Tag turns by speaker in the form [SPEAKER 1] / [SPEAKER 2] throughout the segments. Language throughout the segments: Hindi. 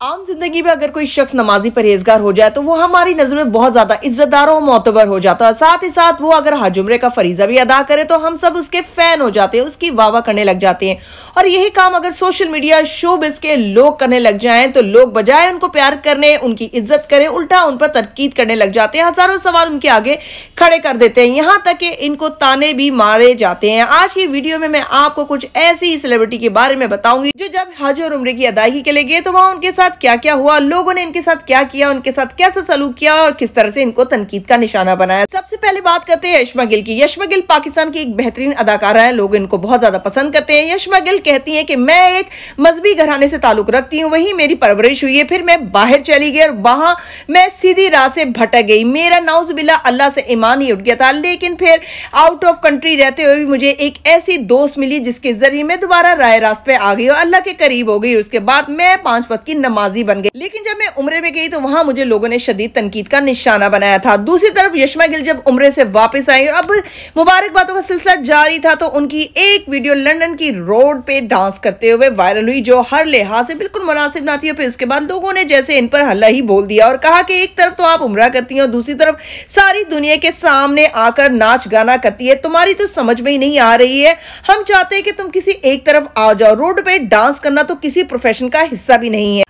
[SPEAKER 1] आम ज़िंदगी में अगर कोई शख्स नमाजी परहेजगार हो जाए तो वो हमारी नज़र में बहुत ज़्यादा इज्जतदार और मोतबर हो जाता है। साथ ही साथ वो अगर हज उम्र का फरीजा भी अदा करे तो हम सब उसके फ़ैन हो जाते हैं, उसकी वाह करने लग जाते हैं। और यही काम अगर सोशल मीडिया शो बिस के लोग करने लग जाएँ तो लोग बजाय उनको प्यार करने, उनकी इज़्ज़त करें, उल्टा उन पर तरकीद करने लग जाते हैं। हज़ारों सवाल उनके आगे खड़े कर देते हैं। यहाँ तक कि इनको ताने भी मारे जाते हैं। आज की वीडियो में मैं आपको कुछ ऐसी सेलिब्रिटी के बारे में बताऊँगी, जो जब हज और उम्र की अदायगी के लिए गए तो वहाँ उनके साथ साथ क्या क्या हुआ, लोगों ने इनके साथ क्या किया, उनके साथ कैसे सलूक किया और किस तरह से इनको तनकीद का निशाना बनाया। सबसे पहले बात करते हैं यशमा गिल की। यशमा गिल पाकिस्तान की एक बेहतरीन अदाकारा है, लोग इनको बहुत ज़्यादा पसंद करते हैं। यशमा गिल कहती है कि मैं एक मजहबी घराने से ताल्लुक रखती हूँ, वही मेरी परवरिश हुई है, फिर मैं बाहर चली गई और वहाँ मैं सीधी राह से भटक गई। मेरा नाउज बिल्ला अल्लाह से ईमान ही उठ गया था, लेकिन फिर आउट ऑफ़ कंट्री रहते हुए भी मुझे एक ऐसी दोस्त मिली जिसके ज़रिए मैं दोबारा राय रास्ते आ गई और अल्लाह के करीब हो गई। उसके बाद मैं पाँच वक्त की नमाजी बन गई लेकिन जब मैं उम्र में गई तो वहाँ मुझे लोगों ने शदीद तनकीद का निशाना बनाया था। दूसरी तरफ़ यशमा गिल जब उम्र से वापस आई अब मुबारकबादों का सिलसिला जारी था तो उनकी एक वीडियो लंदन की रोड पे डांस करते हुए वायरल हुई, जो हर लिहाज से बिल्कुल मुनासिब ना थी। फिर उसके बाद लोगों ने जैसे इन पर हल्ला ही बोल दिया और कहा कि एक तरफ़ तो आप उम्र करती हैं और दूसरी तरफ़ सारी दुनिया के सामने आकर नाच गाना करती है। तुम्हारी तो समझ में ही नहीं आ रही है। हम चाहते हैं कि तुम किसी एक तरफ़ आ जाओ। रोड पे डांस करना तो किसी प्रोफेशन का हिस्सा भी नहीं है।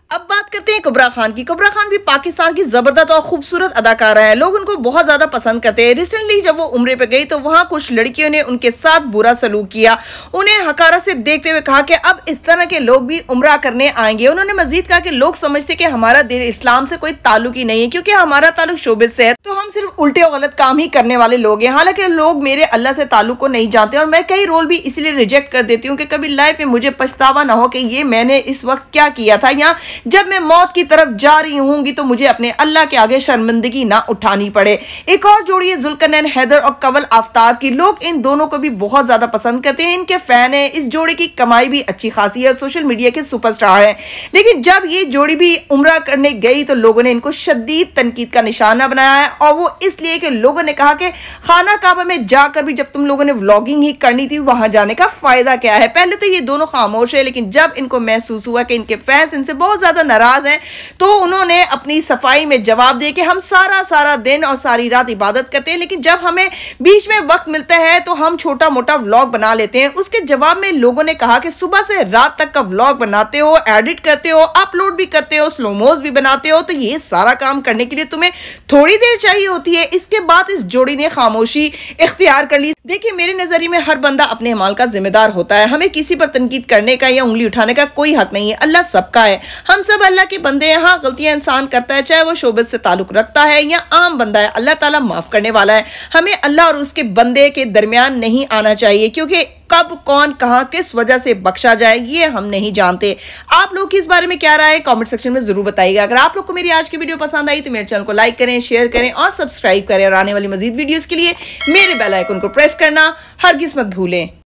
[SPEAKER 1] हैं। कुबरा खान की। कुबरा खान भी पाकिस्तान की ज़बरदस्त और खूबसूरत अदाकारा है। लोग उनको बहुत ज़्यादा पसंद करते हैं। रिसेंटली जब वो उम्र पे गई तो वहाँ कुछ लड़कियों ने उनके साथ बुरा सलूक किया। उन्हें हकारा से देखते हुए कहा कि अब इस तरह के लोग भी उम्र करने आएँगे। उन्होंने मजीद कहा कि लोग समझते कि हमारा दिन इस्लाम से कोई ताल्लुक ही नहीं है, क्योंकि हमारा ताल्लुक शोबे से है। तो हम सिर्फ़ उल्टे गलत काम ही करने वाले लोग हैं। हालाँकि लोग मेरे अल्लाह से ताल्लुक को नहीं जानते और मैं कई रोल भी इसलिए रिजेक्ट कर देती हूँ कि कभी लाइफ में मुझे पछतावा ना हो कि ये मैंने इस वक्त क्या किया था। या जब मैं मौत की तरफ़ जा रही होंगी तो मुझे अपने अल्लाह के आगे शर्मिंदगी ना उठानी पड़े। एक और जोड़ी है जुल्कनैन हैदर और कवल आफ्ताब की। लोग इन दोनों को भी बहुत ज़्यादा पसंद करते हैं। इनके फ़ैन है। इस जोड़ी की कमाई भी अच्छी खासी है सोशल मीडिया के सुपरस्टार है। लेकिन जब ये जोड़ी भी उम्र करने गई तो लोगों ने इनको शदीद तनकीद का निशाना बनाया है और वो इसलिए कि लोगों ने कहा कि खाना काबा में जाकर भी जब तुम लोगों ने व्लॉगिंग ही करनी थी, वहाँ जाने का फ़ायदा क्या है? पहले तो ये दोनों खामोश है, लेकिन जब इनको महसूस हुआ कि इनके फैंस इनसे बहुत ज़्यादा नाराज़ हैं तो उन्होंने अपनी सफ़ाई में जवाब दिया कि हम सारा सारा दिन और सारी रात इबादत करते हैं, लेकिन जब हमें बीच में वक्त मिलता है तो हम छोटा मोटा व्लॉग बना लेते हैं। उसके जवाब में लोगों ने कहा कि सुबह से रात तक का व्लॉग बनाते हो, एडिट करते हो, अपलोड भी करते हो स्लोमोज भी बनाते हो तो ये सारा काम करने के लिए तुम्हें थोड़ी देर चाहिए होती है। इसके बाद इस जोड़ी ने खामोशी इख्तियार कर ली। देखिए, मेरे नज़रिए में हर बंदा अपने अमाल का जिम्मेदार होता है। हमें किसी पर तनकीद करने का या उंगली उठाने का कोई हक नहीं है। अल्लाह सबका है। हम सब अल्लाह के बंदे हैं। हाँ गलतियाँ इंसान करता है, चाहे वो शोबत से ताल्लुक रखता है या आम बंदा है। अल्लाह ताला माफ़ करने वाला है। हमें अल्लाह और उसके बंदे के दरमियान नहीं आना चाहिए, क्योंकि कब, कौन, कहा, किस वजह से बख्शा जाए, ये हम नहीं जानते। आप लोग इस बारे में क्या राय है कमेंट सेक्शन में ज़रूर बताइएगा। अगर आप लोग को मेरी आज की वीडियो पसंद आई तो मेरे चैनल को लाइक करें शेयर करें और सब्सक्राइब करें। और आने वाली मजीद वीडियोस के लिए मेरे बेलाइकन को प्रेस करना हर किस्मत भूलें।